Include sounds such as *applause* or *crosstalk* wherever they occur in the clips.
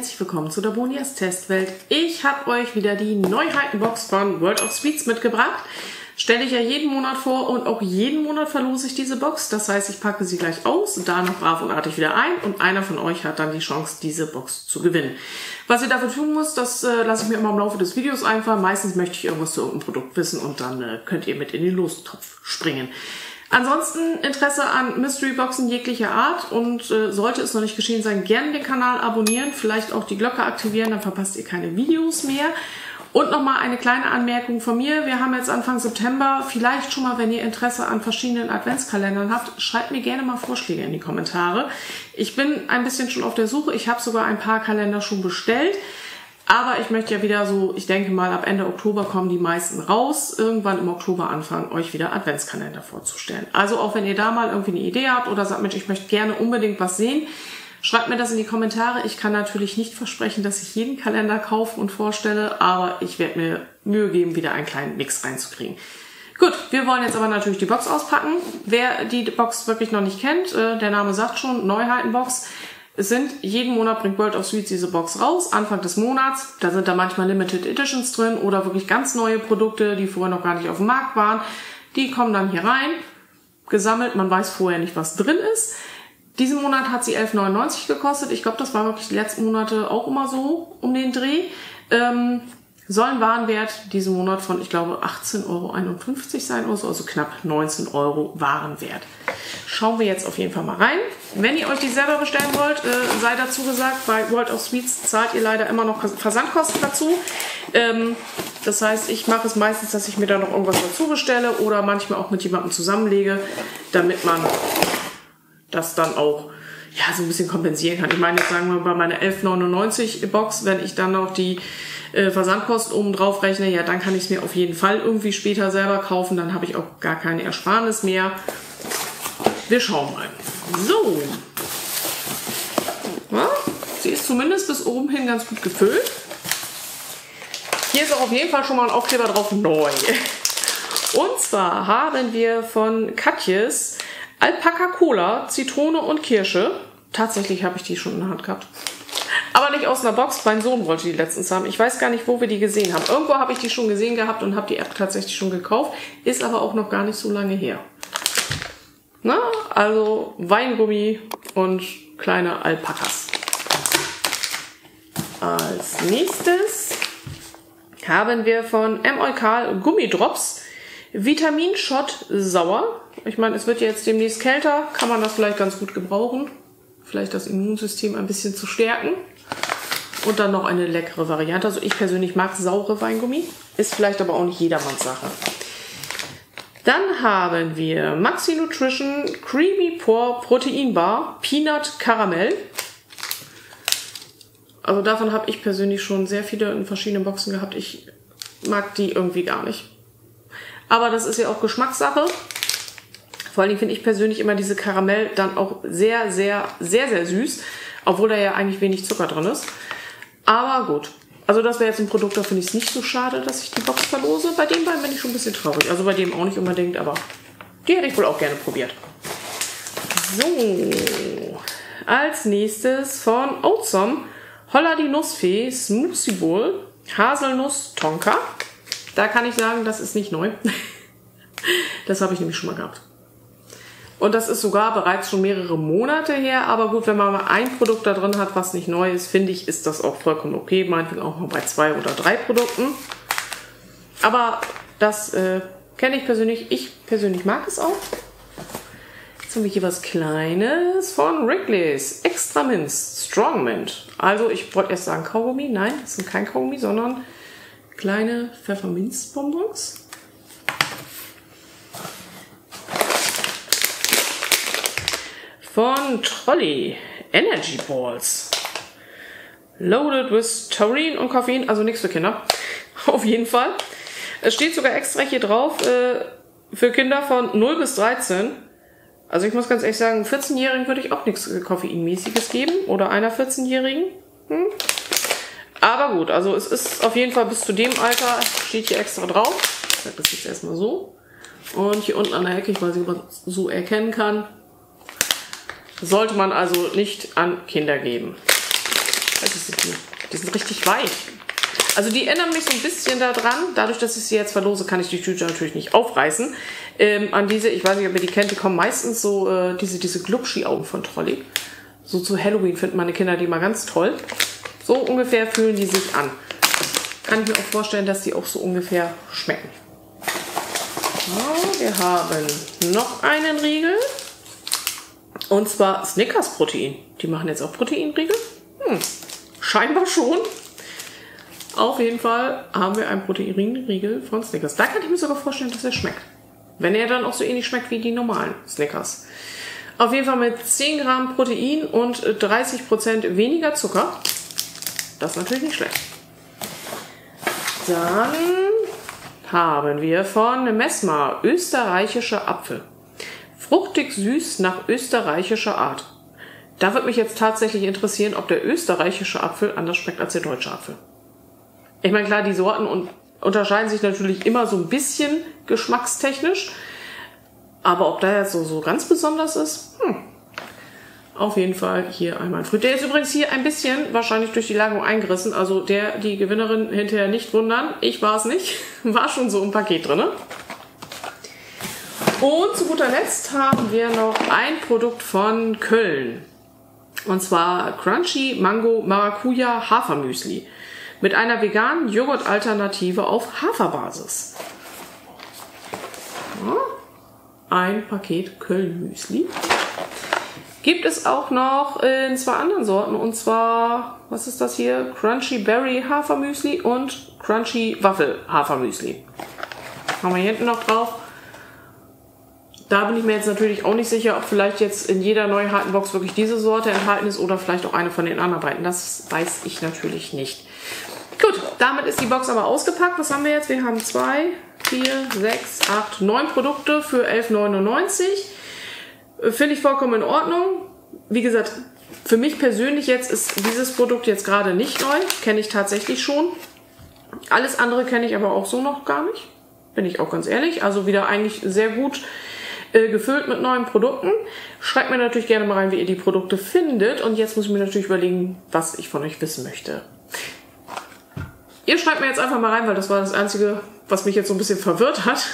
herzlich willkommen zu der Bonias Testwelt. Ich habe euch wieder die Neuheitenbox von World of Sweets mitgebracht. Stelle ich ja jeden Monat vor und auch jeden Monat verlose ich diese Box. Das heißt, ich packe sie gleich aus, danach brav und artig wieder ein und einer von euch hat dann die Chance, diese Box zu gewinnen. Was ihr dafür tun müsst, das äh, lasse ich mir immer im Laufe des Videos einfallen. Meistens möchte ich irgendwas zu irgendeinem Produkt wissen und dann äh, könnt ihr mit in den Lostopf springen. Ansonsten Interesse an Mystery Boxen jeglicher Art und äh, sollte es noch nicht geschehen sein, gerne den Kanal abonnieren, vielleicht auch die Glocke aktivieren, dann verpasst ihr keine Videos mehr. Und nochmal eine kleine Anmerkung von mir. Wir haben jetzt Anfang September. Vielleicht schon mal, wenn ihr Interesse an verschiedenen Adventskalendern habt, schreibt mir gerne mal Vorschläge in die Kommentare. Ich bin ein bisschen schon auf der Suche. Ich habe sogar ein paar Kalender schon bestellt. Aber ich möchte ja wieder so, ich denke mal, ab Ende Oktober kommen die meisten raus. Irgendwann im Oktober anfangen, euch wieder Adventskalender vorzustellen. Also auch wenn ihr da mal irgendwie eine Idee habt oder sagt, Mensch, ich möchte gerne unbedingt was sehen, schreibt mir das in die Kommentare. Ich kann natürlich nicht versprechen, dass ich jeden Kalender kaufe und vorstelle, aber ich werde mir Mühe geben, wieder einen kleinen Mix reinzukriegen. Gut, wir wollen jetzt aber natürlich die Box auspacken. Wer die Box wirklich noch nicht kennt, äh, der Name sagt schon, Neuheitenbox. Es sind, jeden Monat bringt World of Sweets diese Box raus, Anfang des Monats. Da sind da manchmal Limited Editions drin oder wirklich ganz neue Produkte, die vorher noch gar nicht auf dem Markt waren. Die kommen dann hier rein, gesammelt, man weiß vorher nicht, was drin ist. Diesen Monat hat sie 11,99 gekostet. Ich glaube, das war wirklich die letzten Monate auch immer so um den Dreh. Ähm, soll ein Warenwert diesen Monat von, ich glaube, 18,51 Euro sein, also knapp 19 Euro Warenwert. Schauen wir jetzt auf jeden Fall mal rein. Wenn ihr euch die selber bestellen wollt, äh, sei dazu gesagt, bei World of Sweets zahlt ihr leider immer noch Versandkosten dazu. Ähm, das heißt, ich mache es meistens, dass ich mir da noch irgendwas dazu bestelle oder manchmal auch mit jemandem zusammenlege, damit man das dann auch ja, so ein bisschen kompensieren kann. Ich meine, jetzt sagen wir bei meiner 11,99 Box, wenn ich dann noch die äh, Versandkosten oben drauf rechne, ja, dann kann ich es mir auf jeden Fall irgendwie später selber kaufen. Dann habe ich auch gar keine Ersparnis mehr. Wir schauen mal. So. Ja, sie ist zumindest bis oben hin ganz gut gefüllt. Hier ist auch auf jeden Fall schon mal ein Aufkleber drauf neu. Und zwar haben wir von Katjes Alpaka Cola, Zitrone und Kirsche. Tatsächlich habe ich die schon in der Hand gehabt. Aber nicht aus einer Box. Mein Sohn wollte die letztens haben. Ich weiß gar nicht, wo wir die gesehen haben. Irgendwo habe ich die schon gesehen gehabt und habe die App tatsächlich schon gekauft. Ist aber auch noch gar nicht so lange her. Na, also Weingummi und kleine Alpakas. Als nächstes haben wir von M. Eukal Gummidrops Vitaminshot sauer. Ich meine, es wird jetzt demnächst kälter, kann man das vielleicht ganz gut gebrauchen. Vielleicht das Immunsystem ein bisschen zu stärken. Und dann noch eine leckere Variante. Also ich persönlich mag saure Weingummi. Ist vielleicht aber auch nicht jedermanns Sache. Dann haben wir Maxi Nutrition Creamy Pore Protein Bar Peanut Karamell. Also davon habe ich persönlich schon sehr viele in verschiedenen Boxen gehabt. Ich mag die irgendwie gar nicht. Aber das ist ja auch Geschmackssache. Vor allen Dingen finde ich persönlich immer diese Karamell dann auch sehr, sehr, sehr, sehr süß. Obwohl da ja eigentlich wenig Zucker drin ist. Aber gut. Also das wäre jetzt ein Produkt, da finde ich es nicht so schade, dass ich die Box verlose. Bei dem beiden bin ich schon ein bisschen traurig. Also bei dem auch nicht unbedingt, aber die hätte ich wohl auch gerne probiert. So. Als nächstes von Oatsom Holla die Nussfee Smoothie Bowl Haselnuss Tonka. Da kann ich sagen, das ist nicht neu. *laughs* das habe ich nämlich schon mal gehabt. Und das ist sogar bereits schon mehrere Monate her. Aber gut, wenn man mal ein Produkt da drin hat, was nicht neu ist, finde ich, ist das auch vollkommen okay. Meinetwegen auch mal bei zwei oder drei Produkten. Aber das äh, kenne ich persönlich. Ich persönlich mag es auch. Jetzt haben wir hier was Kleines von Wrigley's. Extra Minz. Strong Mint. Also ich wollte erst sagen Kaugummi. Nein, das sind kein Kaugummi, sondern kleine Pfefferminzbonbons. Von Trolley. Energy Balls. Loaded with Taurin und Koffein, also nichts für Kinder. *laughs* Auf jeden Fall. Es steht sogar extra hier drauf äh, für Kinder von 0 bis 13. Also ich muss ganz ehrlich sagen, 14-Jährigen würde ich auch nichts Koffeinmäßiges geben. Oder einer 14-Jährigen. Hm. Aber gut, also es ist auf jeden Fall bis zu dem Alter, steht hier extra drauf. Ich sage das jetzt erstmal so. Und hier unten an der Ecke, ich weiß nicht, ob man so erkennen kann, sollte man also nicht an Kinder geben. Die, die sind richtig weich. Also die erinnern mich so ein bisschen daran. Dadurch, dass ich sie jetzt verlose, kann ich die Tüte natürlich nicht aufreißen. Ähm, an diese, ich weiß nicht, ob ihr die kennt, die kommen meistens so, äh, diese, diese Glubschi-Augen von Trolli. So zu Halloween finden meine Kinder die mal ganz toll. So ungefähr fühlen die sich an. Kann ich mir auch vorstellen, dass die auch so ungefähr schmecken. So, wir haben noch einen Riegel. Und zwar Snickers Protein. Die machen jetzt auch Proteinriegel? Hm, scheinbar schon. Auf jeden Fall haben wir einen Proteinriegel von Snickers. Da kann ich mir sogar vorstellen, dass er schmeckt. Wenn er dann auch so ähnlich schmeckt wie die normalen Snickers. Auf jeden Fall mit 10 Gramm Protein und 30 Prozent weniger Zucker. Das ist natürlich nicht schlecht. Dann haben wir von Messmer österreichischer Apfel. Fruchtig süß nach österreichischer Art. Da würde mich jetzt tatsächlich interessieren, ob der österreichische Apfel anders schmeckt als der deutsche Apfel. Ich meine, klar, die Sorten unterscheiden sich natürlich immer so ein bisschen geschmackstechnisch. Aber ob der jetzt so, so ganz besonders ist, hm. Auf jeden Fall hier einmal ein Früh. Der ist übrigens hier ein bisschen wahrscheinlich durch die Lagerung eingerissen. Also der, die Gewinnerin hinterher nicht wundern. Ich war es nicht. *laughs* War schon so im Paket drin. Und zu guter Letzt haben wir noch ein Produkt von Köln. Und zwar Crunchy Mango Maracuja Hafermüsli. Mit einer veganen Joghurt-Alternative auf Haferbasis. Ein Paket Köln-Müsli. Gibt es auch noch in zwei anderen Sorten. Und zwar, was ist das hier? Crunchy Berry Hafermüsli und Crunchy Waffel Hafermüsli. Haben wir hier hinten noch drauf. Da bin ich mir jetzt natürlich auch nicht sicher, ob vielleicht jetzt in jeder Neuheitenbox wirklich diese Sorte enthalten ist oder vielleicht auch eine von den anderen beiden. Das weiß ich natürlich nicht. Gut, damit ist die Box aber ausgepackt. Was haben wir jetzt? Wir haben zwei, vier, sechs, acht, neun Produkte für 11,99. Finde ich vollkommen in Ordnung. Wie gesagt, für mich persönlich jetzt ist dieses Produkt jetzt gerade nicht neu. Kenne ich tatsächlich schon. Alles andere kenne ich aber auch so noch gar nicht. Bin ich auch ganz ehrlich. Also wieder eigentlich sehr gut äh, gefüllt mit neuen Produkten. Schreibt mir natürlich gerne mal rein, wie ihr die Produkte findet. Und jetzt muss ich mir natürlich überlegen, was ich von euch wissen möchte. Ihr schreibt mir jetzt einfach mal rein, weil das war das Einzige, was mich jetzt so ein bisschen verwirrt hat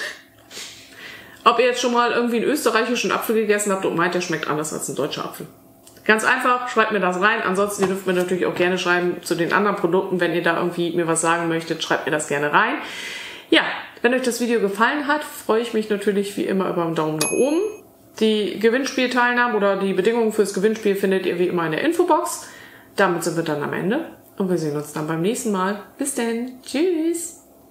ob ihr jetzt schon mal irgendwie einen österreichischen Apfel gegessen habt und meint, der schmeckt anders als ein deutscher Apfel. Ganz einfach, schreibt mir das rein. Ansonsten ihr dürft mir natürlich auch gerne schreiben zu den anderen Produkten. Wenn ihr da irgendwie mir was sagen möchtet, schreibt mir das gerne rein. Ja, wenn euch das Video gefallen hat, freue ich mich natürlich wie immer über einen Daumen nach oben. Die Gewinnspielteilnahme oder die Bedingungen fürs Gewinnspiel findet ihr wie immer in der Infobox. Damit sind wir dann am Ende und wir sehen uns dann beim nächsten Mal. Bis denn. Tschüss.